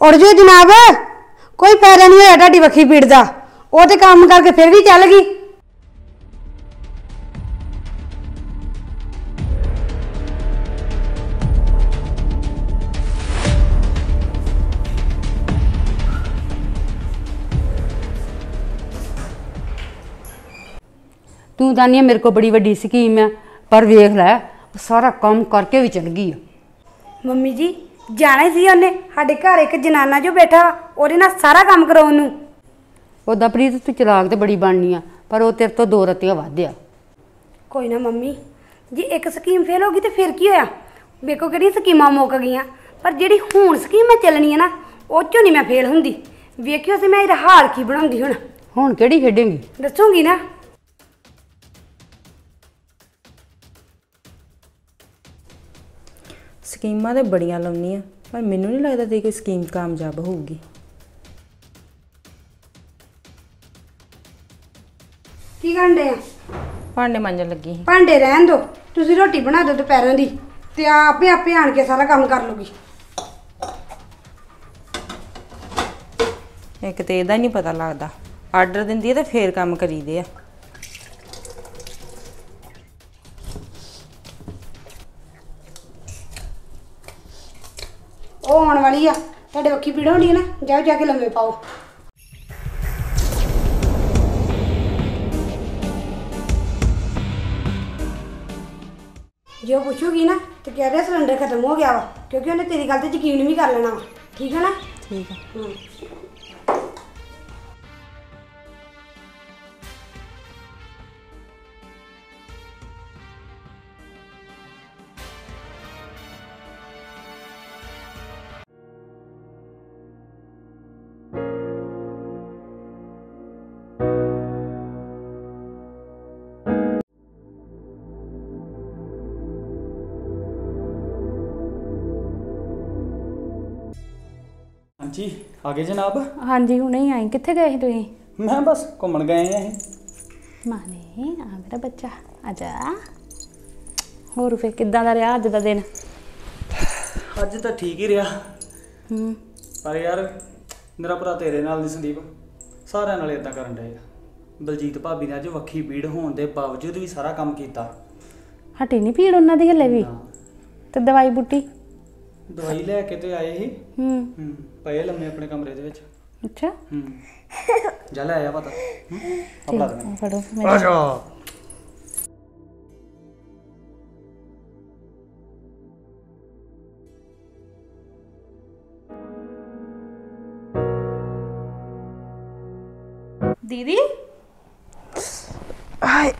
ਉੜ ਜੋ ਜਨਾਬ। ਕੋਈ ਫਾਇਦਾ ਨਹੀਂ ਹੋਇਆ ਤੁਹਾਡੀ ਵੱਖੀ ਪੀੜ ਦਾ। ਉਹ ਤੇ ਕੰਮ ਕਰਕੇ ਫਿਰ ਵੀ ਚੱਲ ਗਈ। ਤੂੰ ਤਾਂ ਨਹੀਂ ਮੇਰੇ ਕੋ ਬੜੀ ਵੱਡੀ ਸਕੀਮ ਹੈ ਪਰ ਵੇਖ ਲੈ, ਸਾਰਾ ਕੰਮ ਕਰਕੇ ਵੀ ਚਲ ਗਈ ਆ। ਮੰਮੀ ਜੀ ਜਾਣਾ ਹੀ ਸੀ ਉਹਨੇ। ਸਾਡੇ ਘਰ ਇੱਕ ਜਨਾਨਾ ਜੋ ਬੈਠਾ ਵਾ, ਉਹਦੇ ਨਾਲ ਸਾਰਾ ਕੰਮ ਕਰਾਉਣ ਨੂੰ। ਉਹਦਾ ਪ੍ਰੀਤ ਤੂੰ ਚਲਾਕ ਤੇ ਬੜੀ ਬਣਨੀ ਆ ਪਰ ਉਹ ਤੇਰੇ ਤੋਂ ਦੋ ਰਤੀਆਂ ਵੱਧ ਆ। ਕੋਈ ਨਾ ਮੰਮੀ ਜੀ ਇੱਕ ਸਕੀਮ ਫੇਲ ਹੋ ਗਈ ਤੇ ਫਿਰ ਕੀ ਹੋਇਆ? ਵੇਖੋ ਕਿਹੜੀਆਂ ਸਕੀਮਾਂ ਮੁੱਕ ਗਈਆਂ? ਪਰ ਜਿਹੜੀ ਹੁਣ ਸਕੀਮ ਹੈ ਚੱਲਣੀ ਹੈ ਨਾ ਉਹ ਚੋਂ ਨਹੀਂ ਮੈਂ ਫੇਲ ਹੁੰਦੀ। ਵੇਖਿਓ ਸੀ ਮੈਂ ਇਹਦਾ ਹਾਲ ਕੀ ਬਣਾਉਂਦੀ ਹੁਣ। ਹੁਣ ਕਿਹੜੀ ਖੇਡੇਂਗੀ? ਦੱਸੂਗੀ ਨਾ। ਸਕੀਮਾਂ ਤੇ ਬੜੀਆਂ ਲਾਉਣੀਆਂ ਪਰ ਮੈਨੂੰ ਨਹੀਂ ਲੱਗਦਾ ਤੇ ਕੋਈ ਸਕੀਮ ਕਾਮਯਾਬ ਹੋਊਗੀ। ਕੀ ਕਰਦੇ ਆ? ਭਾਂਡੇ ਮਾਂਜਣ ਲੱਗੀ ਸੀ। ਭਾਂਡੇ ਰਹਿਣ ਦਿਓ ਤੁਸੀਂ ਰੋਟੀ ਬਣਾ ਦਿਓ ਦੁਪਹਿਰਾਂ ਦੀ। ਤੇ ਆਪੇ ਆਪੇ ਆਣ ਕੇ ਸਾਰਾ ਕੰਮ ਕਰ ਲੂਗੀ ਇੱਕ ਤੇ ਇਹਦਾ ਨਹੀਂ ਪਤਾ ਲੱਗਦਾ। ਆਰਡਰ ਦਿੰਦੀ ਹੈ ਤੇ ਫੇਰ ਕੰਮ ਕਰੀਦੇ ਆ ਉਹ ਆਉਣ ਵਾਲੀ ਆ ਤੁਹਾਡੇ ਅੱਖੀ ਪੀੜ ਹੋਣੀ ਹੈ ਨਾ ਜਾਓ ਜਾ ਕੇ ਲੰਮੇ ਪਾਓ। ਜੇ ਉਹ ਪੁੱਛੂਗੀ ਨਾ ਤੇ ਕਹਿ ਰਿਹਾ ਸਿਲੰਡਰ ਖਤਮ ਹੋ ਗਿਆ ਵਾ ਕਿਉਂਕਿ ਉਹਨੇ ਤੇਰੀ ਗੱਲ ਤੇ ਯਕੀਨ ਵੀ ਕਰ ਲੈਣਾ ਵਾ। ਠੀਕ ਹੈ ਨਾ? ਠੀਕ ਹੂੰ। ਹਾਂਜੀ ਆ ਗਏ ਜਨਾਬ? ਹਾਂਜੀ ਹੁਣੇ ਹੀ ਆਈ ਕਿੱਥੇ ਗਏ ਸੀ ਤੁਸੀਂ? ਮੈਂ ਬਸ ਘੁੰਮਣ ਗਏ ਆ ਅਸੀਂ। ਮਾਨੇ ਆ ਮੇਰਾ ਬੱਚਾ। ਆਜਾ ਹੋਰ ਫੇ ਕਿੱਦਾਂ ਦਾ ਰਿਹਾ ਅੱਜ ਦਾ ਦਿਨ? ਅੱਜ ਤਾਂ ਠੀਕ ਹੀ ਰਿਹਾ। ਹੂੰ। ਪਰ ਯਾਰ ਮੇਰਾ ਭਰਾ ਤੇਰੇ ਨਾਲ ਨਹੀਂ ਸੰਦੀਪ। ਸਾਰਿਆਂ ਨਾਲ ਇਦਾਂ ਕਰਨ ਡਏ ਆ ਬਲਜੀਤ ਭਾਬੀ ਨੇ ਅੱਜ ਵੱਖੀ ਪੀੜ ਹੋਣ ਦੇ ਬਾਵਜੂਦ ਵੀ ਸਾਰਾ ਕੰਮ ਕੀਤਾ। ਹਟੀ ਨਹੀਂ ਪੀੜ ਉਹਨਾਂ ਦੀ ਹਲੇ ਵੀ? ਤੇ ਦਵਾਈ ਬੁੱਟੀ? ਦਵਾਈ ਲੈ ਕੇ ਤੇ ਆਏ ਸੀ। ਹੂੰ। ਹੂੰ। ਪਏ ਲੰਮੇ ਆਪਣੇ ਕਮਰੇ ਦੇ ਵਿੱਚ। ਅੱਛਾ। ਹੂੰ। ਜਾ ਲੈ ਆਇਆ ਪਤਾ। ਆਪਣਾ ਆ ਫੜੋ ਮੇਰੇ ਦੀਦੀ? ਹਾਏ।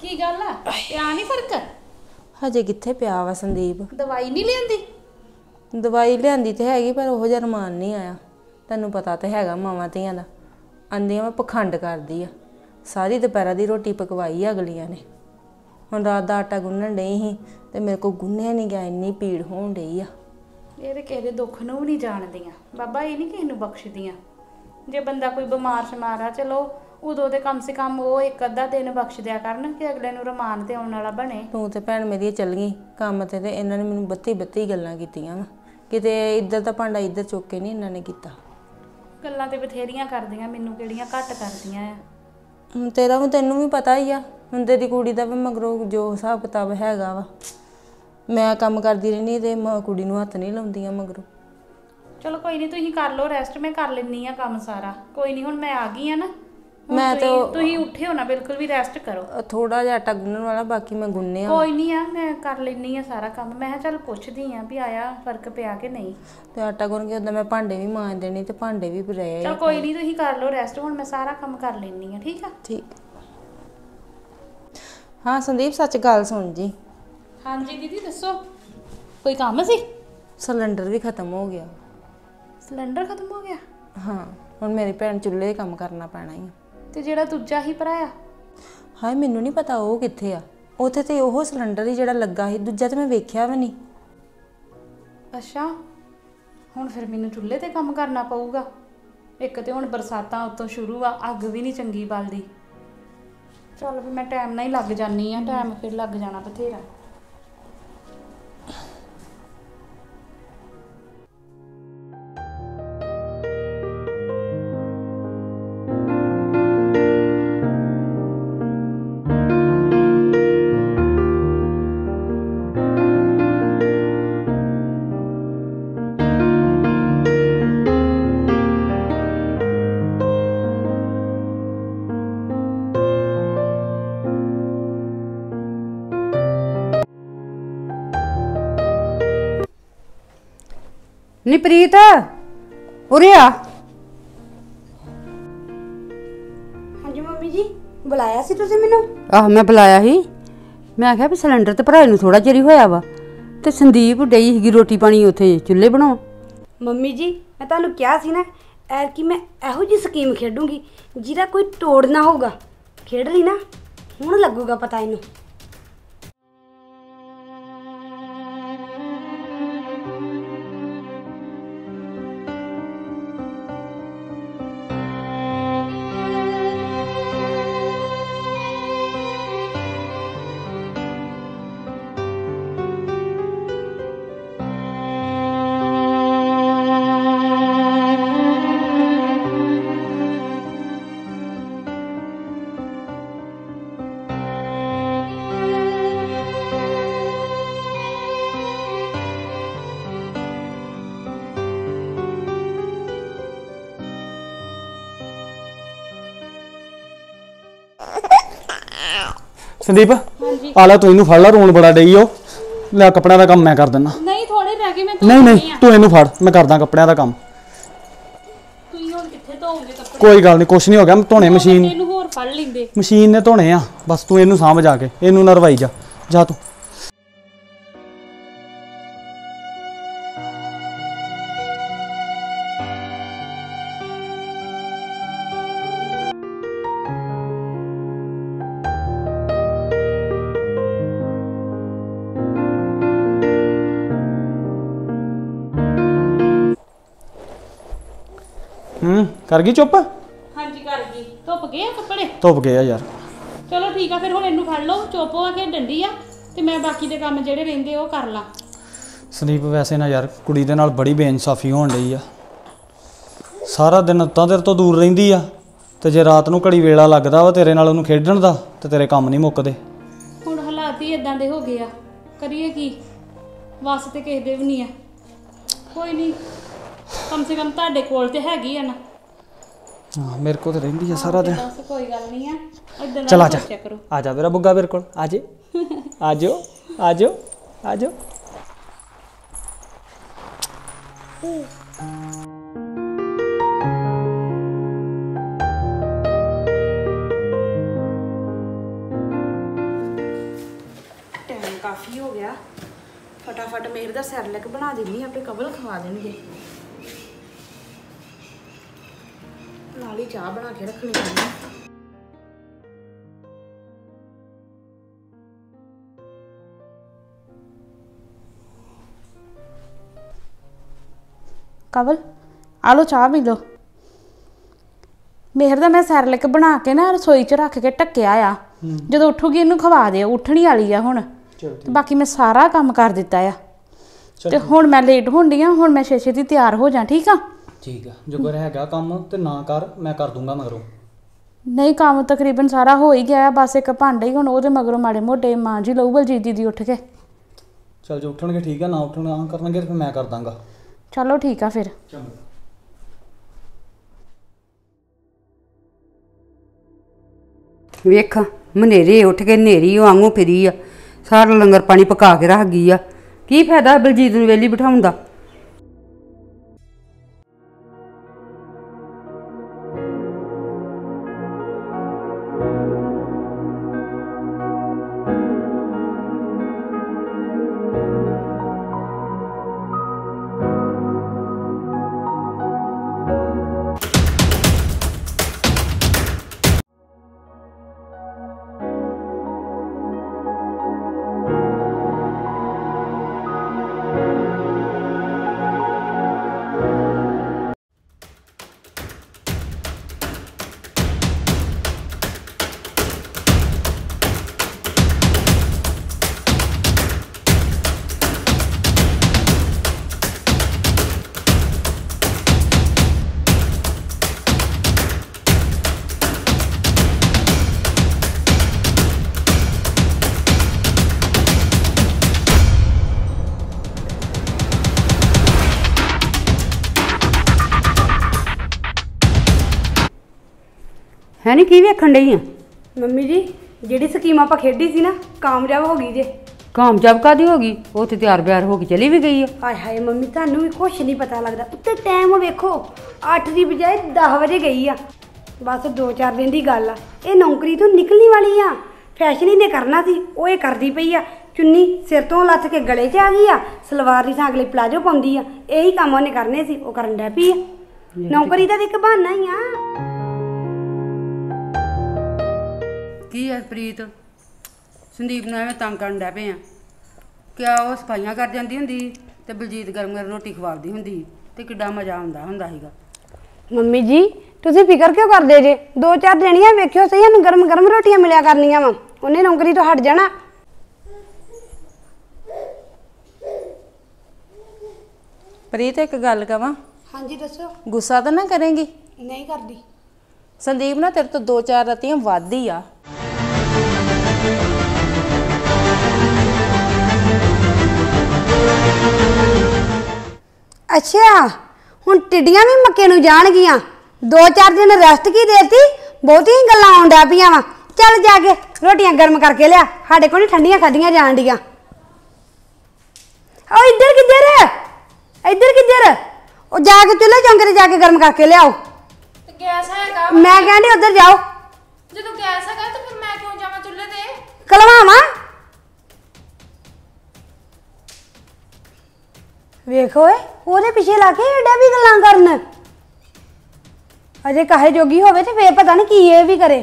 ਕੀ ਗੱਲ ਆ? ਪਿਆ ਨਹੀਂ ਫ਼ਰਕ? ਹਜੇ ਕਿੱਥੇ ਪਿਆ ਵਾ ਸੰਦੀਪ? ਦਵਾਈ ਨਹੀਂ ਲੈਂਦੀ ਦਵਾਈ ਲਿਆਂਦੀ ਤੇ ਹੈਗੀ ਪਰ ਉਹੋ ਜਿਹਾ ਰਮਾਨ ਨਹੀਂ ਆਇਆ। ਤੈਨੂੰ ਪਤਾ ਤੇ ਹੈਗਾ ਮਾਵਾਂ ਧੀਆਂ ਦਾ। ਆਂਦੀਆਂ ਮੈਂ ਪਖੰਡ ਕਰਦੀ ਆ। ਸਾਰੀ ਦੁਪਹਿਰਾਂ ਦੀ ਰੋਟੀ ਪਕਵਾਈ ਆ ਅਗਲੀਆਂ ਨੇ। ਹੁਣ ਰਾਤ ਦਾ ਆਟਾ ਗੁੰਨਣ ਡਈ ਸੀ ਤੇ ਮੇਰੇ ਕੋ ਗੁੰਨਿਆ ਨਹੀਂ ਗਿਆ ਇੰਨੀ ਪੀੜ ਹੋਣ ਡਈ ਆ। ਇਹ ਤੇ ਕਿਸੇ ਦੇ ਦੁੱਖ ਨੂੰ ਵੀ ਨਹੀਂ ਜਾਣਦੀਆਂ। ਬਾਬਾ ਇਹ ਨਹੀਂ ਕਿਸੇ ਨੂੰ ਬਖਸ਼ਦੀਆਂ। ਜੇ ਬੰਦਾ ਕੋਈ ਬਿਮਾਰ ਸ਼ਮਾਰ ਆ ਚਲੋ ਉਦੋਂ ਤੇ ਕਮ ਸੇ ਕਮ ਉਹ ਇੱਕ ਅੱਧਾ ਦਿਨ ਬਖਸ਼ ਦਿਆ ਕਰਨ ਕਿ ਅਗਲੇ ਨੂੰ ਰਮਾਨ ਤੇ ਆਉਣ ਵਾਲਾ ਬਣੇ। ਤੂੰ ਤੇ ਭੈਣ ਮੇਰੀ ਚੱਲ ਗਈ ਕੰਮ ਤੇ ਤੇ ਇਹਨਾਂ ਨੇ ਮੈਨੂੰ ਬੱਤੀ ਬੱਤੀ ਗੱਲਾਂ ਕੀਤੀਆਂ ਵਾ। ਕਿਤੇ ਇੱਧਰ ਦਾ ਭਾਂਡਾ ਇੱਧਰ ਚੁੱਕ ਕੇ ਨਹੀਂ ਇਹਨਾਂ ਨੇ ਕੀਤਾ। ਗੱਲਾਂ ਤੇ ਬਥੇਰੀਆਂ ਕਰਦੀਆਂ ਮੈਨੂੰ ਕਿਹੜੀਆਂ ਘੱਟ ਕਰਦੀਆਂ ਆ। ਹੁਣ ਤੇਰਾ ਵੀ ਤੈਨੂੰ ਵੀ ਪਤਾ ਹੀ ਆ ਹੁਣ ਤੇਰੀ ਕੁੜੀ ਦਾ ਵੀ ਮਗਰੋਂ ਜੋ ਹਿਸਾਬ ਕਿਤਾਬ ਹੈਗਾ ਵਾ। ਮੈਂ ਕੰਮ ਕਰਦੀ ਰਹਿੰਦੀ ਤੇ ਮਾਂ ਕੁੜੀ ਨੂੰ ਹੱਥ ਨਹੀਂ ਲਾਉਂਦੀਆਂ ਮਗਰੋਂ। ਚਲੋ ਕੋਈ ਨਹੀਂ ਤੁਸੀਂ ਕਰ ਲਓ ਰੈਸਟ ਮੈਂ ਕਰ ਲੈਣੀ ਆ ਕੰਮ ਸਾਰਾ। ਕੋਈ ਨਹੀਂ ਹੁਣ ਮੈਂ ਆ ਗਈ ਆ ਨਾ। ਮੈਂ ਤਾਂ ਤੁਸੀਂ- ਤੁਸੀਂ ਉੱਠਿਓ ਨਾ ਬਿਲਕੁਲ ਵੀ ਰੈਸਟ ਕਰੋ। ਥੋੜਾ ਜਿਹਾ ਆਟਾ ਗੁੰਨਣ ਵਾਲਾ ਬਾਕੀ ਮੈਂ ਗੁੰਨਿਆ। ਕੋਈ ਨਹੀਂ ਆ ਮੈਂ ਕਰ ਲੈਣੀ ਆ ਸਾਰਾ ਕੰਮ। ਮੈਂ ਕਿਹਾ ਚੱਲ ਪੁੱਛਦੀ ਆ ਵੀ ਆਇਆ ਫ਼ਰਕ ਪਿਆ ਕਿ ਨਹੀਂ। ਤੇ ਆਟਾ ਗੁੰਨ ਕੇ ਉਦੋਂ ਮੈਂ ਭਾਂਡੇ ਵੀ ਮਾਂਜ ਦੇਣੀ ਤੇ ਭਾਂਡੇ ਵੀ ਰਹੇ ਚਲ ਕੋਈ ਨਹੀਂ ਤੁਸੀਂ ਕਰ ਲਓ ਰੈਸਟ ਹੁਣ ਮੈਂ ਸਾਰਾ ਕੰਮ ਕਰ ਲੈਣੀ ਆ ਠੀਕ ਆ? ਠੀਕ। ਹਾਂ ਸੰਦੀਪ ਸੱਚ ਗੱਲ ਸੁਣ ਜੀ। ਹਾਂਜੀ ਦੀਦੀ ਦੱਸੋ। ਕੋਈ ਕੰਮ ਸੀ? ਸਿਲੰਡਰ ਵੀ ਖਤਮ ਹੋ ਗਿਆ। ਸਿਲੰਡਰ ਖਤਮ ਹੋ ਗਿਆ? ਹਾਂ ਹੁਣ ਮੇਰੀ ਭੈਣ ਚੁੱਲ੍ਹੇ 'ਤੇ ਕੰਮ ਕਰਨਾ ਪੈਣਾ ਹੀ ਤੇ ਜਿਹੜਾ ਦੂਜਾ ਹੀ ਭਰਾਇਆ ਹਾਏ ਮੈਨੂੰ ਨਹੀਂ ਪਤਾ ਉਹ ਕਿੱਥੇ ਆ। ਉੱਥੇ ਤੇ ਉਹ ਸਿਲੰਡਰ ਹੀ ਜਿਹੜਾ ਲੱਗਾ ਸੀ ਦੂਜਾ ਤੇ ਮੈਂ ਵੇਖਿਆ ਵੀ ਨਹੀਂ। ਅੱਛਾ ਹੁਣ ਫਿਰ ਮੈਨੂੰ ਚੁੱਲ੍ਹੇ ਤੇ ਕੰਮ ਕਰਨਾ ਪਊਗਾ। ਇੱਕ ਤੇ ਹੁਣ ਬਰਸਾਤਾਂ ਉਤੋਂ ਸ਼ੁਰੂ ਆ ਅੱਗ ਵੀ ਨਹੀਂ ਚੰਗੀ ਬਲਦੀ। ਚਲ ਵੀ ਮੈਂ ਟਾਈਮ ਨਾਲ ਹੀ ਲੱਗ ਜਾਨੀ ਆ ਟਾਈਮ ਫਿਰ ਲੱਗ ਜਾਣਾ ਬਥੇਰਾ। ਪ੍ਰੀਤ? ਉਰੇ ਆ। ਹਾਂਜੀ ਮੰਮੀ ਜੀ ਬੁਲਾਇਆ ਸੀ ਤੁਸੀਂ ਮੈਨੂੰ? ਆਹ ਮੈਂ ਬੁਲਾਇਆ ਸੀ। ਮੈਂ ਆਖਿਆ ਵੀ ਸਿਲੰਡਰ ਤੇ ਭਰਾਏ ਨੂੰ ਥੋੜਾ ਚਿਰ ਹੀ ਹੋਇਆ ਵਾ। ਤੇ ਸੰਦੀਪ ਡਈ ਸੀਗੀ ਰੋਟੀ ਪਾਣੀ ਉੱਥੇ ਚੁੱਲ੍ਹੇ ਬਣਾਉਣ। ਮੰਮੀ ਜੀ ਮੈਂ ਤੁਹਾਨੂੰ ਕਿਹਾ ਸੀ ਨਾ ਐਰ ਕਿ ਮੈਂ ਇਹੋ ਜੀ ਸਕੀਮ ਖੇਡੂੰਗੀ ਜਿਹਦਾ ਕੋਈ ਤੋੜ ਨਾ ਹੋਊਗਾ। ਖੇਡ ਲਈ ਨਾ ਹੁਣ ਲੱਗੂਗਾ ਪਤਾ ਇਹਨੂੰ। ਸੰਦੀਪ ਆ ਲੈ ਤੂੰ ਇਹਨੂੰ ਫੜ ਲੈ ਰੋਣ ਬੜਾ ਡਈ ਉਹ ਲੈ ਕੱਪੜਿਆਂ ਦਾ ਕੰਮ ਮੈਂ ਕਰ ਦਿੰਦਾ ਨਹੀਂ ਥੋੜੇ ਰਹਿ ਗਏ ਮੈਂ ਨਹੀਂ ਨਹੀਂ ਤੂੰ ਇਹਨੂੰ ਫੜ ਮੈਂ ਕਰਦਾ ਕੱਪੜਿਆਂ ਦਾ ਕੰਮ। ਤੁਸੀਂ ਹੁਣ ਕਿੱਥੇ ਧੋਓਗੇ ਕੱਪੜੇ? ਕੋਈ ਗੱਲ ਨਹੀਂ ਕੁਛ ਨਹੀਂ ਹੋ ਗਿਆ ਮੈਂ ਧੋਣੇ ਮਸ਼ੀਨ। ਇਹਨੂੰ ਹੋਰ ਫੜ ਲੈਂਦੇ। ਮਸ਼ੀਨ ਨੇ ਧੋਣੇ ਆ ਬਸ ਤੂੰ ਇਹਨੂੰ ਸਾਂਭ ਜਾ ਕੇ ਇਹਨੂੰ ਨਰਵਾਈ ਜਾ। ਜਾ ਤੂੰ। ਕਰ ਗਈ ਚੁੱਪ? ਹਾਂਜੀ ਕਰ ਗਈ। ਧੁੱਪ ਗਏ ਆ ਕੱਪੜੇ? ਧੁੱਪ ਗਏ ਆ ਯਾਰ। ਚਲੋ ਠੀਕ ਆ ਫਿਰ ਹੁਣ ਇਹਨੂੰ ਫੜ ਲਓ। ਚੁੱਪ ਹੋ ਕੇ ਡੰਡੀ ਆ ਤੇ ਮੈਂ ਬਾਕੀ ਦੇ ਕੰਮ ਜਿਹੜੇ ਰਹਿੰਦੇ ਉਹ ਕਰ ਲਾਂ। ਸੰਦੀਪ ਵੈਸੇ ਨਾ ਯਾਰ ਕੁੜੀ ਦੇ ਨਾਲ ਬੜੀ ਬੇਇਨਸਾਫੀ ਹੋਣ ਲਈ ਆ। ਸਾਰਾ ਦਿਨ ਤਾਂ ਤੇਰੇ ਤੋਂ ਦੂਰ ਰਹਿੰਦੀ ਆ ਤੇ ਜੇ ਰਾਤ ਨੂੰ ਘੜੀ ਵੇਲਾ ਲੱਗਦਾ ਵਾ ਤੇਰੇ ਨਾਲ ਉਹਨੂੰ ਖੇਡਣ ਦਾ ਤੇ ਤੇਰੇ ਕੰਮ ਨਹੀਂ ਮੁੱਕਦੇ। ਹੁਣ ਹਾਲਾਤ ਹੀ ਇਦਾਂ ਦੇ ਹੋ ਗਏ ਆ। ਕਰੀਏ ਕੀ? ਵਸ ਤੇ ਕਿਸੇ ਦੇ ਵੀ ਨਹੀਂ ਆ। ਕੋਈ ਨਹੀਂ ਕਮ ਸੇ ਕਮ ਤੁਹਾਡੇ ਕੋਲ ਤੇ ਹੈਗੀ ਆ ਨਾ। ਹਾਂ ਮੇਰੇ ਕੋਲ ਤੇ ਰਹਿੰਦੀ ਆ ਸਾਰਾ ਦਿਨ। ਬਸ ਕੋਈ ਗੱਲ ਨਹੀਂ ਆ। ਇਦਾਂ ਚਲ ਦਾ ਆ ਜਾ। ਸੋਚਿਆ ਕਰੋ। ਆ ਜਾ ਮੇਰਾ ਬੁੱਗਾ ਮੇਰੇ ਕੋਲ। ਆ ਜੇ। ਆ ਜਾਓ ਆ ਜਾਓ ਆ ਜਾਓ ਟਾਈਮ ਕਾਫੀ ਹੋ ਗਿਆ। ਫਟਾਫਟ ਮੇਰ ਦਾ ਸੈਰਲਕ ਬਣਾ ਦਿੰਨੀ ਆਪੇ ਕਬਲ ਖਵਾ ਦੇਣਗੇ। ਨਾਲ ਹੀ ਚਾਹ ਬਣਾ ਕੇ ਰੱਖਣੀ ਪੈਣੀ ਕਬਲ ਆ ਲੋ ਚਾਹ ਪੀ ਲੋ ਮੇਹਰ ਦਾ ਮੈਂ ਸੈਰਲਕ ਬਣਾ ਕੇ ਨਾ ਰਸੋਈ 'ਚ ਰੱਖ ਕੇ ਟੱਕਿਆ ਆ। ਜਦੋਂ ਉੱਠੂਗੀ ਇਹਨੂੰ ਖਵਾ ਦਿਓ ਉੱਠਣੀ ਵਾਲੀ ਆ ਹੁਣ। ਤੇ ਬਾਕੀ ਮੈਂ ਸਾਰਾ ਕੰਮ ਕਰ ਦਿੱਤਾ ਆ। ਤੇ ਹੁਣ ਮੈਂ ਲੇਟ ਹੁੰਦੀ ਆ ਹੁਣ ਮੈਂ ਛੇ ਦੀ ਤਿਆਰ ਹੋ ਜਾ ਠੀਕ ਆ? ਠੀਕ ਆ। ਜੋ ਕੋਈ ਹੈਗਾ ਕੰਮ ਤੇ ਨਾ ਕਰ ਮੈਂ ਕਰ ਦੂੰਗਾ ਮਗਰੋਂ। ਨਹੀਂ ਕੰਮ ਤਕਰੀਬਨ ਸਾਰਾ ਹੋ ਹੀ ਗਿਆ ਆ। ਬਸ ਇੱਕ ਭਾਂਡਾ ਹੀ ਹੁਣ ਉਹਦੇ ਮਗਰੋਂ ਮਾੜੇ ਮੋਟੇ ਮਾਂ ਜੀ ਲਊ ਬਲਜੀਤ ਦੀਦੀ ਉੱਠ ਕੇ। ਚਲ ਜੇ ਉੱਠਣਗੇ ਠੀਕ ਆ ਨਾ ਉੱਠਣ ਨਾ ਕਰਨਗੇ ਤੇ ਫਿਰ ਮੈਂ ਕਰ ਦਾਂਗਾ। ਚਲੋ ਠੀਕ ਆ ਫਿਰ। ਚੰਗਾ। ਵੇਖ ਮਨੇਰੇ ਉੱਠ ਕੇ ਨੇਰੀ ਵਾਂਗੂ ਫਿਰੀ ਆ। ਸਾਰਾ ਲੰਗਰ ਪਾਣੀ ਪਕਾ ਕੇ ਰੱਖ ਗਈ ਆ। ਕੀ ਫਾਇਦਾ ਬਲਜੀਤ ਨੂੰ ਵੇਲੀ ਬਿਠਾਉਣ ਦਾ? ਹੈ ਨੀ ਕੀ ਵੇਖਣ ਡਈ ਆ? ਮੰਮੀ ਜੀ ਜਿਹੜੀ ਸਕੀਮ ਆਪਾਂ ਖੇਡੀ ਸੀ ਨਾ ਕਾਮਯਾਬ ਹੋ ਗਈ ਜੇ। ਕਾਮਯਾਬ ਕਾਦੀ ਹੋ ਗਈ? ਉਹ ਤੇ ਤਿਆਰ ਬਿਆਰ ਹੋ ਕੇ ਚਲੀ ਵੀ ਗਈ ਆ। ਹਾਏ ਹਾਏ ਮੰਮੀ ਤੁਹਾਨੂੰ ਵੀ ਕੁਛ ਨਹੀਂ ਪਤਾ ਲੱਗਦਾ। ਉੱਤੇ ਟਾਈਮ ਵੇਖੋ 8 ਦੀ ਬਜਾਏ 10 ਵਜੇ ਗਈ ਆ। ਬਸ 2-4 ਦਿਨ ਦੀ ਗੱਲ ਆ। ਇਹ ਨੌਕਰੀ ਤੋਂ ਨਿਕਲਣੀ ਵਾਲੀ ਆ। ਫੈਸ਼ਨ ਹੀ ਨੇ ਕਰਨਾ ਸੀ ਉਹ ਇਹ ਕਰਦੀ ਪਈ ਆ। ਚੁੰਨੀ ਸਿਰ ਤੋਂ ਲੱਥ ਕੇ ਗਲੇ 'ਚ ਆ ਗਈ ਆ। ਸਲਵਾਰ ਦੀ ਥਾਂ ਅਗਲੇ ਪਲਾਜੋ ਪਾਉਂਦੀ ਆ। ਇਹੀ ਕੰਮ ਉਹਨੇ ਕਰਨੇ ਸੀ ਉਹ ਕਰਨ ਡੈ ਪਈ ਆ। ਨੌਕਰੀ ਦਾ ਤਾਂ ਇੱਕ ਬਹਾਨਾ ਹੀ ਆ। ਕੀ ਹੈ ਪ੍ਰੀਤ? ਸੰਦੀਪ ਨੂੰ ਐਵੇਂ ਤੰਗ ਕਰਨ ਡੈ ਪਏ ਆ। ਕਿਆ ਉਹ ਸਫਾਈਆਂ ਕਰ ਜਾਂਦੀ ਹੁੰਦੀ ਤੇ ਬਲਜੀਤ ਗਰਮ ਗਰਮ ਰੋਟੀ ਖਵਾਉਂਦੀ ਹੁੰਦੀ ਤੇ ਕਿੱਡਾ ਮਜ਼ਾ ਆਉਂਦਾ ਹੁੰਦਾ ਸੀਗਾ। ਮੰਮੀ ਜੀ ਤੁਸੀਂ ਫਿਕਰ ਕਿਉਂ ਕਰਦੇ ਜੇ? ਦੋ ਚਾਰ ਜਣੀਆਂ ਵੇਖਿਓ ਸਹੀ ਸਾਨੂੰ ਗਰਮ ਗਰਮ ਰੋਟੀਆਂ ਮਿਲਿਆ ਕਰਨੀਆਂ ਵਾ। ਉਹਨੇ ਨੌਕਰੀ ਤੋਂ ਹਟ ਜਾਣਾ। ਪ੍ਰੀਤ ਇੱਕ ਗੱਲ ਕਵਾਂ? ਹਾਂਜੀ ਦੱਸੋ। ਗੁੱਸਾ ਤਾਂ ਨਾ ਕਰੇਂਗੀ? ਨਹੀਂ ਕਰਦੀ। ਸੰਦੀਪ ਨਾ ਤੇਰੇ ਤੋਂ ਦੋ ਚਾਰ ਰਤੀਆਂ ਵੱਧ ਹੀ ਆ। ਅੱਛਾ ਹੁਣ ਟਿੱਡੀਆਂ ਵੀ ਮੱਕੇ ਨੂੰ ਜਾਣਗੀਆਂ। ਦੋ ਚਾਰ ਦਿਨ ਰੈਸਟ ਕੀ ਦੇਤੀ? ਬਹੁਤੀਆਂ ਗੱਲਾਂ ਆਉਣ ਡੈ ਪਈਆਂ ਵਾ। ਚੱਲ ਜਾ ਕੇ ਰੋਟੀਆਂ ਗਰਮ ਕਰਕੇ ਲਿਆ। ਸਾਡੇ ਕੋਲ ਠੰਡੀਆਂ ਖਾਧੀਆਂ ਜਾਣ ਡੀਆਂ। ਓ ਇੱਧਰ ਕਿੱਧਰ? ਇੱਧਰ ਕਿੱਧਰ? ਉਹ ਜਾ ਕੇ ਚੁੱਲ੍ਹੇ ਚੌਂਕੇ ਤੇ ਜਾ ਕੇ ਗਰਮ ਕਰਕੇ ਲਿਆਓ। ਤੇ ਗੈਸ ਹੈਗਾ ਮੈਂ ਕਹਿੰਦੀ ਉੱਧਰ ਜਾਓ। ਜਦੋਂ ਗੈਸ ਹੈਗਾ ਤਾਂ ਫਿਰ ਮੈਂ ਕਿਉਂ ਜਾਵਾਂ ਚੁੱਲ੍ਹੇ ਤੇ? ਕਲਵਾਵਾਂ। ਵੇਖੋ ਓਏ, ਉਹਦੇ ਪਿੱਛੇ ਲਾ ਕੇ ਏਡਾ ਵੀ ਗੱਲਾਂ ਕਰਨ। ਅਜੇ ਕਾਹੇ ਜੋਗੀ ਹੋਵੇ ਤੇ ਫੇਰ ਪਤਾ ਨਹੀਂ ਕੀ ਇਹ ਵੀ ਕਰੇ।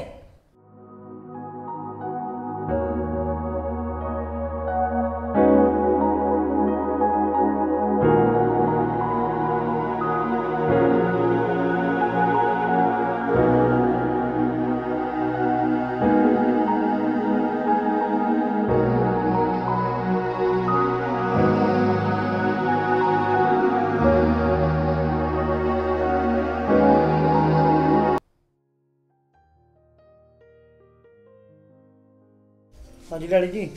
ਡੈਡੀ ਜੀ?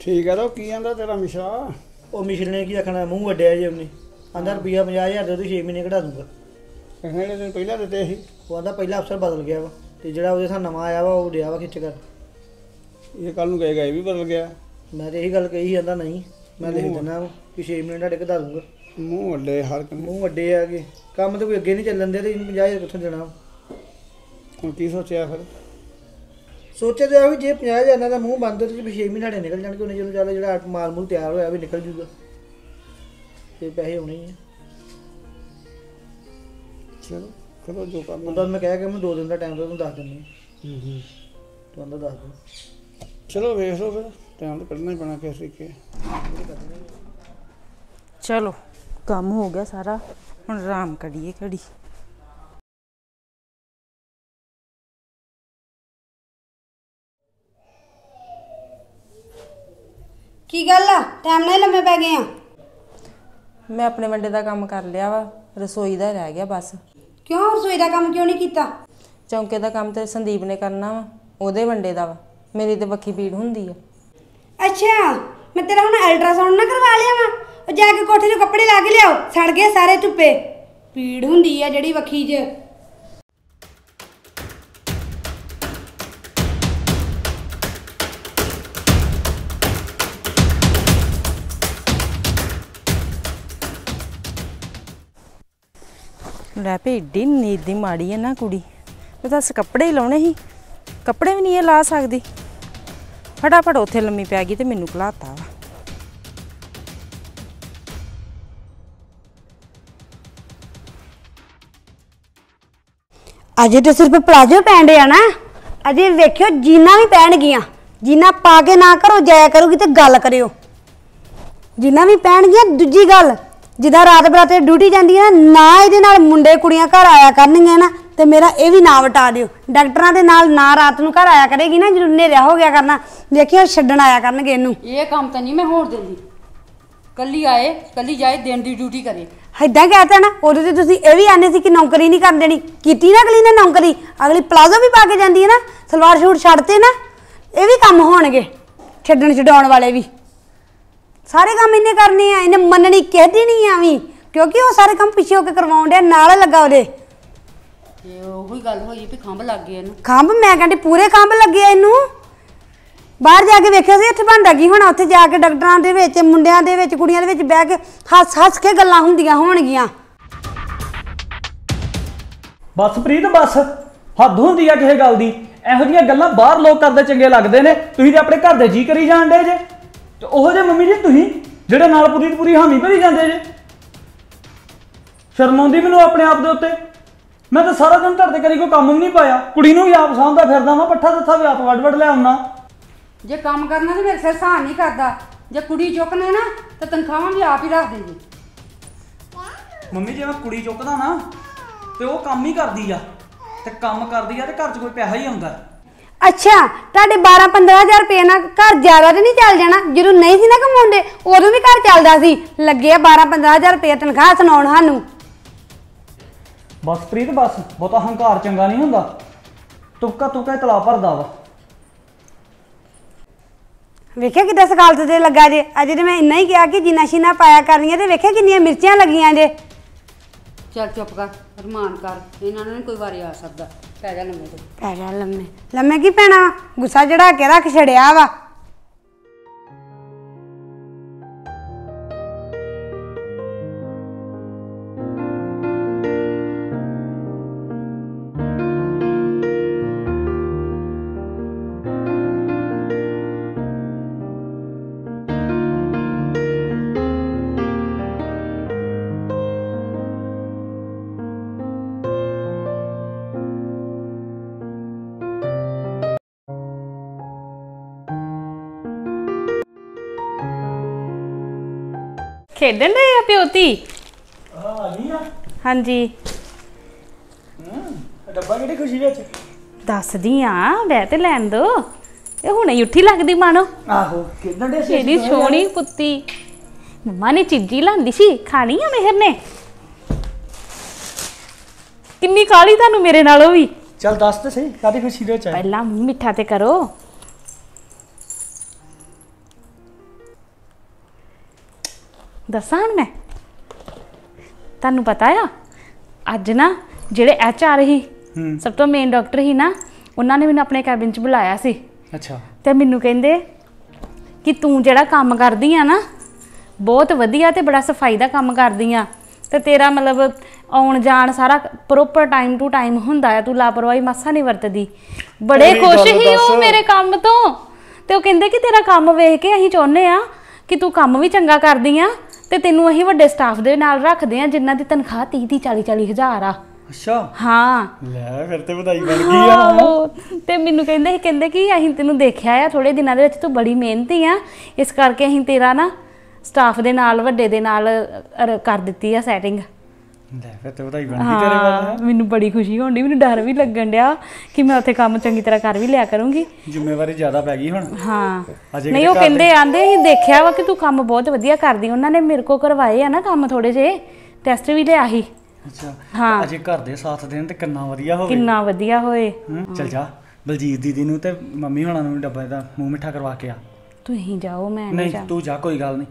ਠੀਕ ਹੈ ਤਾਂ ਕੀ ਕਹਿੰਦਾ ਤੇਰਾ ਮਿਸ਼ਰਾ? ਉਹ ਮਿਸ਼ਰ ਨੇ ਕੀ ਆਖਣਾ ਮੂੰਹ ਵੱਡਿਆ ਜੇ ਉਹਨੇ। ਆਂਦਾ ਰੁਪਿਆ 50000 ਦੇ ਉਹਦੇ 6 ਮਹੀਨੇ ਕਢਾ ਦੂੰਗਾ। ਕਿਹੜੇ ਦਿਨ ਪਹਿਲਾਂ ਦਿੱਤੇ ਸੀ? ਉਹ ਆਂਦਾ ਪਹਿਲਾ ਅਫਸਰ ਬਦਲ ਗਿਆ ਵਾ ਤੇ ਜਿਹੜਾ ਉਹਦੇ ਸਾਹ ਨਵਾਂ ਆਇਆ ਵਾ ਉਹ ਡਿਆ ਵਾ ਖਿੱਚ ਕਰ। ਇਹ ਕੱਲ ਨੂੰ ਕਹੇਗਾ ਇਹ ਵੀ ਬਦਲ ਗਿਆ। ਮੈਂ ਤੇ ਇਹੀ ਗੱਲ ਕਹੀ ਜਾਂਦਾ ਨਹੀਂ ਮੈਂ ਲਿਖ ਦਿੰਦਾ ਵਾ ਕਿ 6 ਮਹੀਨੇ ਤੁਹਾਡੇ ਕਢਾ ਦੂੰਗਾ। ਮੂੰਹ ਵੱਡੇ ਹਰ ਕਨੇ। ਮੂੰਹ ਵੱਡੇ ਆਗੇ ਕੰਮ ਤੇ ਕੋਈ ਅੱਗੇ ਨਹੀਂ ਚੱਲਣ ਦੇ ਤੇ ਇਹਨੂੰ 50000 ਕਿੱਥੋਂ ਦੇਣਾ? ਹੁਣ ਕੀ ਸੋਚਿਆ ਫਿਰ? ਸੋਚਿਆ ਤੇ ਆ ਵੀ ਜੇ 50000 ਨਾਲ ਦਾ ਮੂੰਹ ਬੰਦ ਤੇ 6 ਮਹੀਨੇ ਸਾਡੇ ਨਿਕਲ ਜਾਣਗੇ ਉਹਨੇ ਜਦੋਂ ਚੱਲ ਜਿਹੜਾ ਮਾਲ ਮੂਲ ਤਿਆਰ ਹੋਇਆ ਵੀ ਨਿਕਲ ਜੂਗਾ। ਤੇ ਪੈਸੇ ਹੋਣੇ ਹੀ ਆ। ਚਲੋ ਕਰੋ ਜੋ ਕੰਮ ਤਾਂ ਮੈਂ ਕਹਿ ਕੇ ਮੈਂ 2 ਦਿਨ ਦਾ ਟਾਈਮ ਤੁਹਾਨੂੰ ਦੱਸ ਦਿੰਦੀ ਹੂੰ ਹੂੰ। ਤੂੰ ਆਂਦਾ ਦੱਸ ਦੇ। ਚਲੋ ਵੇਖ ਲਓ ਫਿਰ ਟਾਈਮ ਤਾਂ ਕੱਢਣਾ ਹੀ ਪੈਣਾ ਕਿਸ ਤਰੀਕੇ ਚਲੋ ਕੰਮ ਹੋ ਗਿਆ ਸਾਰਾ ਹੁਣ ਆਰਾਮ ਕਰੀਏ ਘੜੀ। ਕੀ ਗੱਲ ਆ? ਟਾਈਮ ਨਾਲ ਹੀ ਲੰਮੇ ਪੈ ਗਏ ਆ। ਮੈਂ ਆਪਣੇ ਵੰਡੇ ਦਾ ਕੰਮ ਕਰ ਲਿਆ ਵਾ ਰਸੋਈ ਦਾ ਰਹਿ ਗਿਆ ਬਸ। ਕਿਉਂ ਰਸੋਈ ਦਾ ਕੰਮ ਕਿਉਂ ਨਹੀਂ ਕੀਤਾ? ਚੌਂਕੇ ਦਾ ਕੰਮ ਤੇ ਸੰਦੀਪ ਨੇ ਕਰਨਾ ਵਾ ਉਹਦੇ ਵੰਡੇ ਦਾ ਵਾ ਮੇਰੀ ਤੇ ਬੱਖੀ ਪੀੜ ਹੁੰਦੀ ਆ। ਅੱਛਾ ਮੈਂ ਤੇਰਾ ਹੁਣ ਅਲਟਰਾਸਾਊਂਡ ਨਾ ਕਰਵਾ ਲਿਆ ਵਾ ਉਹ ਜਾ ਕੇ ਕੋਠੇ 'ਚ ਕੱਪੜੇ ਲਾ ਕੇ ਲਿਆਓ ਸੜ ਗਏ ਸਾਰੇ ਧੁੱਪੇ। ਪੀੜ ਹੁੰਦੀ ਆ ਜਿਹੜੀ ਵੱਖੀ 'ਚ। ਲੈ ਪਈ ਏਡੀ ਨੀਂਦ ਦੀ ਮਾੜੀ ਹੈ ਨਾ ਕੁੜੀ। ਉਹ ਦੱਸ, ਕੱਪੜੇ ਹੀ ਲਾਉਣੇ ਸੀ? ਕੱਪੜੇ ਵੀ ਨਹੀਂ ਇਹ ਲਾ ਸਕਦੀ। ਫਟਾਫਟ ਉੱਥੇ ਲੰਮੀ ਪੈ ਗਈ ਤੇ ਮੈਨੂੰ ਘਲਾਤਾ ਵਾ। ਅਜੇ ਤੇ ਸਿਰਫ ਪਲਾਜੋ ਪੈਂਦੇ ਆ ਨਾ। ਅਜੇ ਵੇਖਿਓ, ਜੀਨਾ ਵੀ ਪੈਣਗੀਆਂ। ਜੀਨਾ ਪਾ ਕੇ ਨਾ ਕਰੋ, ਜਾਇਆ ਕਰੂਗੀ ਤੇ ਗੱਲ ਕਰਿਓ। ਜੀਨਾ ਵੀ ਪੈਣਗੀਆਂ, ਦੂਜੀ ਗੱਲ ਜਿੱਦਾਂ ਰਾਤ ਬਰਾਤੇ ਡਿਊਟੀ ਜਾਂਦੀ ਹੈ ਨਾ ਨਾ ਇਹਦੇ ਨਾਲ ਮੁੰਡੇ ਕੁੜੀਆਂ ਘਰ ਆਇਆ ਕਰਨਗੀਆਂ ਨਾ ਤੇ ਮੇਰਾ ਇਹ ਵੀ ਨਾਂ ਵਟਾ ਦਿਓ। ਡਾਕਟਰਾਂ ਦੇ ਨਾਲ ਨਾ ਰਾਤ ਨੂੰ ਘਰ ਆਇਆ ਕਰੇਗੀ ਨਾ ਜਦੋਂ ਹਨੇਰਾ ਹੋ ਗਿਆ ਕਰਨਾ ਵੇਖਿਓ ਛੱਡਣ ਆਇਆ ਕਰਨਗੇ ਇਹਨੂੰ। ਇਹ ਕੰਮ ਤਾਂ ਨਹੀਂ ਮੈਂ ਹੋਣ ਦਿੰਦੀ। ਕੱਲੀ ਆਏ ਕੱਲੀ ਜਾਏ ਦਿਨ ਦੀ ਡਿਊਟੀ ਕਰੇ। ਏਦਾਂ ਕਹਤਾ ਨਾ ਉਦੋਂ ਤੇ ਤੁਸੀਂ ਇਹ ਵੀ ਆਨੇ ਸੀ ਕਿ ਨੌਕਰੀ ਨਹੀਂ ਕਰ ਦੇਣੀ। ਕੀਤੀ ਨਾ ਅਗਲੀ ਨੇ ਨੌਕਰੀ ਅਗਲੀ ਪਲਾਜ਼ੋ ਵੀ ਪਾ ਕੇ ਜਾਂਦੀ ਹੈ ਨਾ ਸਲਵਾਰ ਸ਼ੂਟ ਛੱਡਤੇ ਨਾ ਇਹ ਵੀ ਕੰਮ ਹੋਣਗੇ ਛੱਡਣ ਛਡਾਉਣ ਵਾਲੇ ਵੀ। ਸਾਰੇ ਕੰਮ ਇਹਨੇ ਕਰਨੇ ਆ ਇਹਨੇ ਮੰਨਣੀ ਕਿਹਦੀ ਨਹੀਂ ਆਵੀਂ ਕਿਉਂਕਿ ਉਹ ਸਾਰੇ ਕੰਮ ਪਿੱਛੇ ਹੋ ਕੇ ਕਰਵਾਉਣ ਡਿਆ ਨਾਲ ਲੱਗਾ ਉਹਦੇ। ਤੇ ਉਹੀ ਗੱਲ ਹੋਈ ਵੀ ਖੰਭ ਲੱਗ ਗਏ ਇਹਨੂੰ। ਖੰਭ ਮੈਂ ਕਹਿੰਦੀ ਪੂਰੇ ਖੰਭ ਲੱਗੇ ਆ ਇਹਨੂੰ। ਬਾਹਰ ਜਾ ਕੇ ਵੇਖਿਆ ਸੀ ਉੱਥੇ ਬਣਦਾ ਕੀ ਹੋਣਾ ਉੱਥੇ ਜਾ ਕੇ ਡਾਕਟਰਾਂ ਦੇ ਵਿੱਚ ਮੁੰਡਿਆਂ ਦੇ ਵਿੱਚ ਕੁੜੀਆਂ ਦੇ ਵਿੱਚ ਬਹਿ ਕੇ ਹੱਸ ਹੱਸ ਕੇ ਗੱਲਾਂ ਹੁੰਦੀਆਂ ਹੋਣਗੀਆਂ। ਬਸ ਪ੍ਰੀਤ ਬਸ। ਹੱਦ ਹੁੰਦੀ ਆ ਕਿਸੇ ਗੱਲ ਦੀ। ਇਹੋ ਜਿਹੀਆਂ ਗੱਲਾਂ ਬਾਹਰ ਲੋਕ ਕਰਦੇ ਚੰਗੇ ਲੱਗਦੇ ਨੇ। ਤੁਸੀਂ ਤੇ ਆਪਣੇ ਘਰ ਦੇ ਜੀ ਕਰੀ ਜਾਂਦੇ ਜੇ। ਤੇ ਉਹੋ ਜਿਹੇ ਮੰਮੀ ਜੀ ਤੁਸੀਂ ਜਿਹੜੇ ਨਾਲ ਪੂਰੀ ਦੀ ਪੂਰੀ ਹਾਮੀ ਭਰੀ ਜਾਂਦੇ ਜੇ। ਸ਼ਰਮ ਆਉਂਦੀ ਮੈਨੂੰ ਆਪਣੇ ਆਪ ਦੇ ਉੱਤੇ। ਮੈਂ ਤਾਂ ਸਾਰਾ ਦਿਨ ਘਰ ਦੇ ਕਰੀ ਕੋਈ ਕੰਮ ਵੀ ਨਹੀਂ ਪਾਇਆ। ਕੁੜੀ ਨੂੰ ਵੀ ਆਪ ਸਾਂਭਦਾ ਫਿਰਦਾ ਵਾਂ ਪੱਠਾ ਦੱਥਾ ਵੀ ਆਪ ਵੱਡ ਵੱਡ ਲੈ ਆਉਣਾ ਜੇ ਕੰਮ ਕਰਨਾ ਤੇ ਮੇਰੇ ਸਿਰ ਸਾਹ ਨਹੀਂ ਕਰਦਾ। ਜੇ ਕੁੜੀ ਚੁੱਕਨੇ ਨਾ ਤੇ ਤਨਖਾਹਾਂ ਵੀ ਆਪ ਹੀ ਰੱਖ ਦੇ ਜੀ ਮੰਮੀ ਜੇ ਮੈਂ ਕੁੜੀ ਚੁੱਕਦਾ ਨਾ ਤੇ ਉਹ ਕੰਮ ਹੀ ਕਰਦੀ ਆ। ਤੇ ਕੰਮ ਕਰਦੀ ਆ ਤੇ ਘਰ 'ਚ ਕੋਈ ਪੈਸਾ ਹੀ ਆਉਂਦਾ। ਅੱਛਾ ਤੁਹਾਡੇ 12 15000 ਰੁਪਏ ਨਾਲ ਘਰ ਜ਼ਿਆਦਾ ਤੇ ਨਹੀਂ ਚੱਲ ਜਾਣਾ? ਜਦੋਂ ਨਹੀਂ ਸੀ ਨਾ ਕਮਾਉਂਦੇ ਉਦੋਂ ਵੀ ਘਰ ਚੱਲਦਾ ਸੀ। ਲੱਗੇ 12 15000 ਰੁਪਏ ਤਨਖਾਹ ਸੁਣਾਉਣ ਸਾਨੂੰ। ਬਸ ਪ੍ਰੀਤ ਬਸ। ਬਹੁਤਾ ਹੰਕਾਰ ਚੰਗਾ ਨਹੀਂ ਹੁੰਦਾ। ਤੁਪਕਾ ਤੁਪਕਾ ਹੀ ਤਲਾ ਭਰਦਾ ਵਾ। ਵੇਖਿਆ ਕਿਦਾਂ ਸਕਾਲਤ ਤੇ ਲੱਗਾ ਜੇ? ਅਜੇ ਤੇ ਮੈਂ ਇੰਨਾ ਹੀ ਕਿਹਾ ਕਿ ਜਿੰਨਾ ਸ਼ੀਨਾ ਪਾਇਆ ਕਰਨੀਆਂ ਤੇ ਵੇਖਿਆ ਕਿੰਨੀਆਂ ਮਿਰਚਾਂ ਲੱਗੀਆਂ ਜੇ। ਚੱਲ ਚੁੱਪ ਕਰ ਰਮਾਨ ਕਰ। ਇਹਨਾਂ ਨੂੰ ਨੀ ਕੋਈ ਵਾਰੀ ਆ ਸਕਦਾ। ਪੈ ਜਾ ਲੰਮੇ ਪੈ ਜਾ ਲੰਮੇ। ਲੰਮੇ ਕੀ ਪੈਣਾ ਗੁੱਸਾ ਚੜਾ ਕੇ ਰੱਖ ਛੜਿਆ ਵਾ। ਖੇਡਣ ਦੇ ਆ ਪਿਓਤੀ ਹਾਂ ਆ ਗਈ ਆ। ਹਾਂਜੀ। ਡੱਬਾ ਕਿਹੜੀ ਖੁਸ਼ੀ ਵਿੱਚ? ਦੱਸਦੀ ਆ ਬਹਿ ਤੇ ਲੈਣ ਦੋ। ਇਹ ਹੁਣੇ ਹੀ ਉੱਠੀ ਲੱਗਦੀ ਮਾਨੋ ਆਹੋ ਕਿਦਾਂ ਦੇ ਕਿਹੜੀ ਸੋਹਣੀ ਪੁੱਤੀ ਮੰਮਾ ਨੇ ਚੀਜ਼ੀ ਲਾਂਦੀ ਸੀ ਖਾਣੀ ਆ ਮਿਹਰ ਨੇ? ਕਿੰਨੀ ਕਾਲੀ ਤੁਹਾਨੂੰ ਮੇਰੇ ਨਾਲੋਂ ਵੀ। ਚੱਲ ਦੱਸ ਤੇ ਸਹੀ ਕਾਦੀ ਖੁਸ਼ੀ ਦੇ ਵਿੱਚ ਪਹਿਲਾਂ ਮੂੰਹ ਮਿੱਠਾ ਤੇ ਕਰੋ। ਦੱਸਾਂ ਹੁਣ ਮੈਂ? ਤੁਹਾਨੂੰ ਪਤਾ ਆ ਅੱਜ ਨਾ ਜਿਹੜੇ ਐਚ ਆਰ ਹੀ। ਸਭ ਤੋਂ ਮੇਨ ਡਾਕਟਰ ਹੀ ਨਾ ਉਹਨਾਂ ਨੇ ਮੈਨੂੰ ਆਪਣੇ ਕੈਬਿਨ 'ਚ ਬੁਲਾਇਆ ਸੀ। ਅੱਛਾ। ਤੇ ਮੈਨੂੰ ਕਹਿੰਦੇ ਕਿ ਤੂੰ ਜਿਹੜਾ ਕੰਮ ਕਰਦੀ ਆ ਨਾ ਬਹੁਤ ਵਧੀਆ ਤੇ ਬੜਾ ਸਫ਼ਾਈ ਦਾ ਕੰਮ ਕਰਦੀ ਆ। ਤੇ ਤੇਰਾ ਮਤਲਬ ਆਉਣ ਜਾਣ ਸਾਰਾ ਪ੍ਰੋਪਰ ਟਾਈਮ ਟੂ ਟਾਈਮ ਹੁੰਦਾ ਆ ਤੂੰ ਲਾਪਰਵਾਹੀ ਮਾਸਾ ਨਹੀਂ ਵਰਤਦੀ। ਬੜੇ ਖੁਸ਼ ਹੀ ਉਹ। ਮੇਰੇ ਕੰਮ ਤੋਂ। ਤੇ ਉਹ ਕਹਿੰਦੇ ਕਿ ਤੇਰਾ ਕੰਮ ਵੇਖ ਕੇ ਅਸੀਂ ਚਾਹੁੰਦੇ ਆ ਕਿ ਤੂੰ ਕੰਮ ਵੀ ਚੰਗਾ ਕਰਦੀ ਆ ਤੇ ਤੈਨੂੰ ਅਸੀਂ ਵੱਡੇ ਸਟਾਫ ਦੇ ਨਾਲ ਰੱਖਦੇ ਆ ਜਿਨ੍ਹਾਂ ਦੀ ਤਨਖਾਹ 30 30 40 40 ਹਜ਼ਾਰ ਆ। ਅੱਛਾ। ਹਾਂ। ਲੈ ਫਿਰ ਤੇ ਵਧਾਈ ਬਣ ਗਈ ਆ। ਤੇ ਮੈਨੂੰ ਕਹਿੰਦੇ ਸੀ ਕਹਿੰਦੇ ਕਿ ਅਸੀਂ ਤੈਨੂੰ ਦੇਖਿਆ ਆ ਥੋੜੇ ਦਿਨਾਂ ਦੇ ਵਿੱਚ ਤੂੰ ਬੜੀ ਮਿਹਨਤੀ ਆ। ਇਸ ਕਰਕੇ ਅਸੀਂ ਤੇਰਾ ਨਾ ਸਟਾਫ ਦੇ ਨਾਲ ਵੱਡੇ ਦੇ ਨਾਲ ਕਰ ਦਿੱਤੀ ਆ ਸੈਟਿੰਗ ਲੈ ਫਿਰ ਤੇ ਵਧਾਈ ਬਣ ਗਈ ਤੇਰੇ ਵੱਲ ਮੈਨੂੰ ਬੜੀ ਖੁਸ਼ੀ ਹੋਣੀ ਮੈਨੂੰ ਡਰ ਵੀ ਲੱਗਣ ਡਿਆ ਕਿ ਮੈਂ ਉੱਥੇ ਕੰਮ ਚੰਗੀ ਤਰ੍ਹਾਂ ਕਰ ਵੀ ਲਿਆ ਕਰੂੰਗੀ। ਜ਼ਿੰਮੇਵਾਰੀ ਜ਼ਿਆਦਾ ਪੈ ਗਈ ਹੁਣ। ਹਾਂ। ਨਹੀਂ ਉਹ ਕਹਿੰਦੇ ਆਂਦੇ ਅਸੀਂ ਦੇਖਿਆ ਵਾ ਕਿ ਤੂੰ ਕੰਮ ਬਹੁਤ ਵਧੀਆ ਕਰਦੀ ਉਹਨਾਂ ਨੇ ਮੇਰੇ ਕੋ ਕਰਵਾਏ ਆ ਨਾ ਕੰਮ ਥੋੜੇ ਜੇ ਟੈਸਟ ਵੀ ਲਿਆ ਸੀ। ਅੱਛਾ ਹਾਂ। ਅਜੇ ਘਰ ਦੇ ਸਾਥ ਦੇਣ ਤੇ ਕਿੰਨਾ ਵਧੀਆ ਹੋਵੇ। ਕਿੰਨਾ ਵਧੀਆ ਹੋਏ। ਚੱਲ ਜਾ ਬਲਜੀਤ ਦੀਦੀ ਨੂੰ ਤੇ ਮੰਮੀ ਹੋਣਾ ਨੂੰ ਡੱਬਾ ਦਾ ਮੂੰਹ ਮਿੱਠਾ ਕਰਵਾ ਕੇ ਆ। ਤੁਸੀਂ ਜਾਓ ਮੈਂ ਨਹੀਂ ਤੂੰ ਜਾ ਕੋਈ ਗੱਲ ਨਹੀਂ।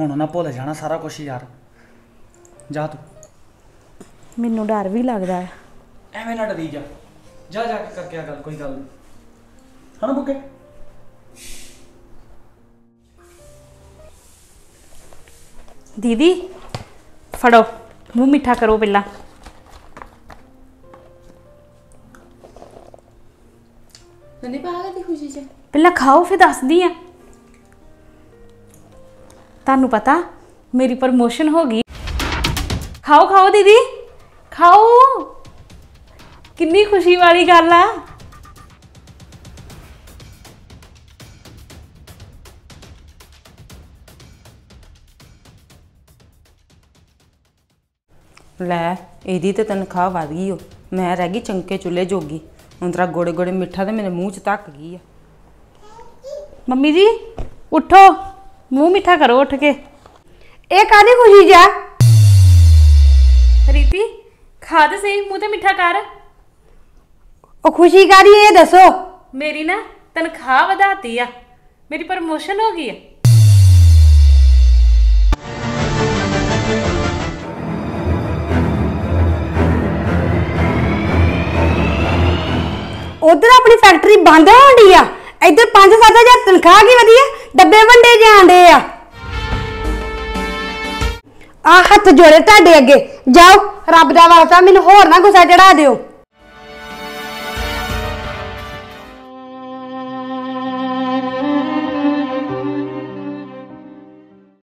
ਹੁਣ ਨਾ ਭੁੱਲ ਜਾਣਾ ਸਾਰਾ ਕੁਝ ਯਾਰ। ਜਾ ਤੂੰ। ਮੈਨੂੰ ਡਰ ਵੀ ਲੱਗਦਾ ਹੈ। ਐਵੇਂ ਨਾ ਡਰੀ ਜਾ। ਜਾ ਜਾ ਕੇ ਕਰਕੇ ਆ ਗੱਲ ਕੋਈ ਗੱਲ ਨਹੀਂ। ਹਣਾ ਬੁੱਕੇ? ਦੀਦੀ ਫੜੋ। ਮੂੰਹ ਮਿੱਠਾ ਕਰੋ ਪਹਿਲਾਂ। ਸੰਦੀਪ ਆ ਗਈ ਖੁਸ਼ੀ ਚ ਪਹਿਲਾਂ ਖਾਓ ਫਿਰ ਦੱਸਦੀ ਆ। ਤੁਹਾਨੂੰ ਪਤਾ ਮੇਰੀ ਪ੍ਰਮੋਸ਼ਨ ਹੋ ਗਈ। ਖਾਓ ਖਾਓ ਦੀਦੀ। ਖਾਓ। ਕਿੰਨੀ ਖੁਸ਼ੀ ਵਾਲੀ ਗੱਲ ਆ। ਲੈ, ਇਹਦੀ ਤੇ ਤਨਖਾਹ ਵਧ ਗਈ ਓ। ਮੈਂ ਰਹਿ ਗਈ ਚੰਕੇ ਚੁੱਲੇ ਜੋਗੀ। ਹੁਣ ਤਰਾ ਗੋੜੇ ਗੋੜੇ ਮਿੱਠਾ ਤੇ ਮੇਰੇ ਮੂੰਹ 'ਚ ਤੱਕ ਗਈ ਆ। ਮੰਮੀ ਜੀ, ਉਠੋ। ਮੂੰਹ ਮਿੱਠਾ ਕਰੋ ਉੱਠ ਕੇ। ਇਹ ਕਾਦੀ ਖੁਸ਼ੀ ਜਾ ਰੀਤੀ ਖਾ ਦੇ ਸਹੀ ਮੂੰਹ ਤੇ ਮਿੱਠਾ ਕਰ। ਉਹ ਖੁਸ਼ੀ ਕਾਦੀ ਇਹ ਦੱਸੋ। ਮੇਰੀ ਨਾ ਤਨਖਾਹ ਵਧਾਤੀ ਆ। ਮੇਰੀ ਪ੍ਰਮੋਸ਼ਨ ਹੋ ਗਈ ਆ। ਉਧਰ ਆਪਣੀ ਫੈਕਟਰੀ ਬੰਦ ਹੋਣ ਡਈ ਆ। ਇੱਧਰ 5-7000 ਤਨਖਾਹ ਕੀ ਵਧੀਆ ਡੱਬੇ ਵੰਡੇ ਜਾਂਦੇ ਆ। ਆ ਹੱਥ ਜੋੜੇ ਤੁਹਾਡੇ ਅੱਗੇ। ਜਾਓ। ਰੱਬ ਦਾ ਵਾਸਤਾ ਮੈਨੂੰ ਹੋਰ ਨਾ ਗੁੱਸਾ ਚੜਾ ਦਿਓ।